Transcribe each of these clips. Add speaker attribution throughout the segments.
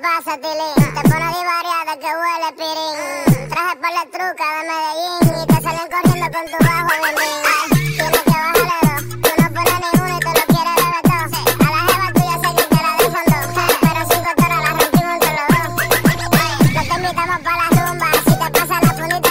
Speaker 1: pásate lenta por la divariada que huele pirín. Traje por la truca de Medellín y te salen corriendo con tu bajo en el Tienes que bajarle dos, tú no pones ninguno y tú lo quieres de. A la jeva tuya sé que te la desfondó, pero cinco toras la rompimos entre los dos. No te invitamos para la rumba, si te pasa la punita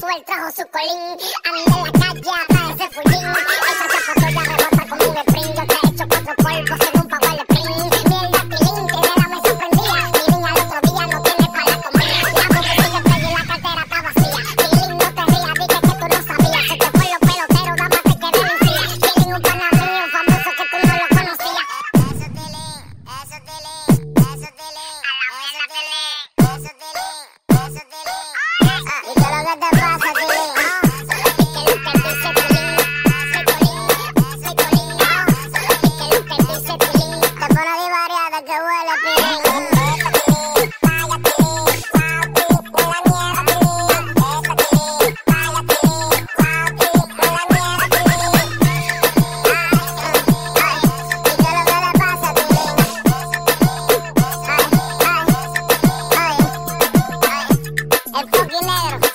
Speaker 1: Suel trajo su colín. Ande en la calle a ese fullín. Esa zapato ya rebota como un sprint. negro.